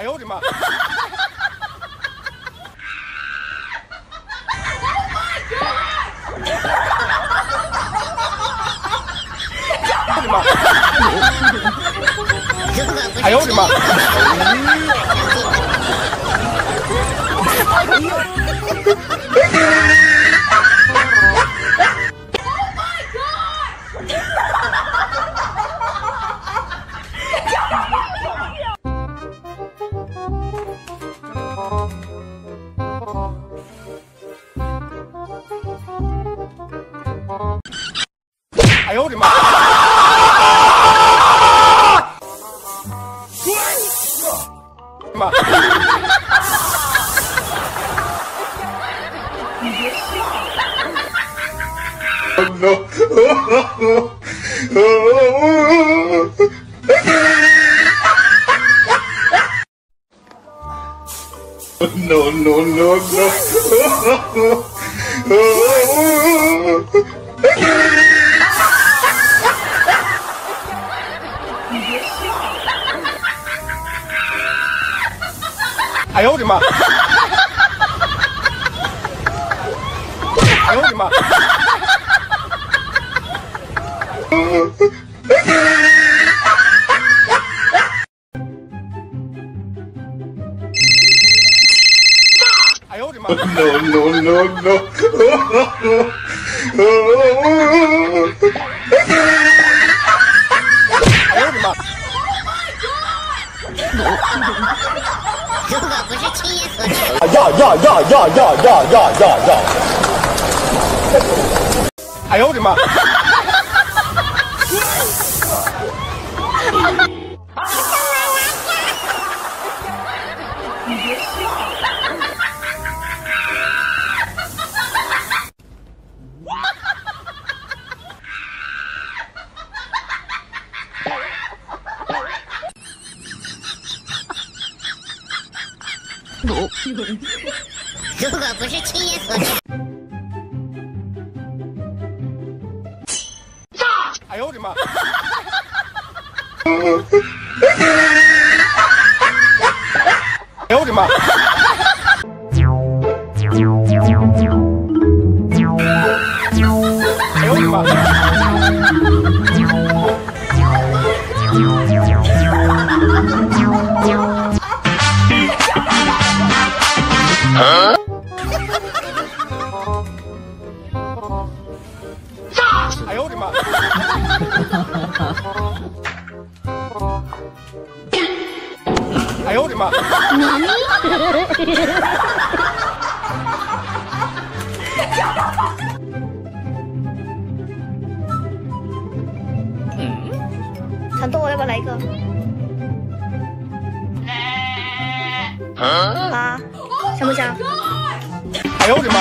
哎呦我的妈！我的妈！哎呦我的妈！哎呦我的妈！妈！No, no, no, no. 哎呦我的妈！哎呦我的妈！哎呦我的妈！No, no, no, no. 哎呦我的妈！如果不是亲眼所见，呀呀呀呀呀呀呀呀呀！哎呦我的妈！如果不是亲眼所见，哎呦我的妈！哎呦我的妈！哎呦我的妈！哎呦我的妈！哎呦我的妈！蚕豆，我要不要来一个？啊，想不想？哎呦我的妈！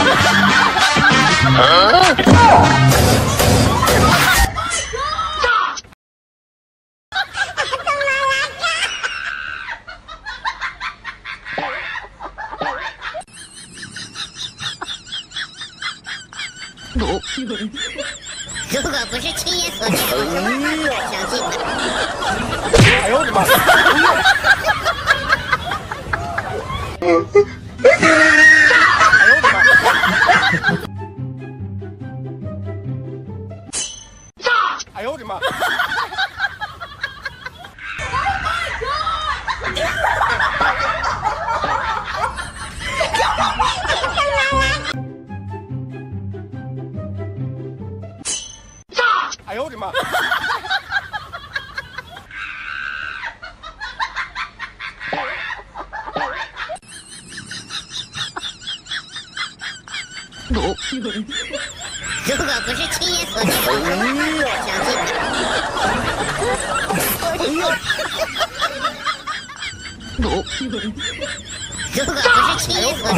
如果不是亲眼所见，我是万万不敢相信的。哎呦我的妈！哎呦我的妈！哎呦我的妈！哎呦我的妈！如果不是亲眼所见，我不敢相信的。如果不是亲眼所见，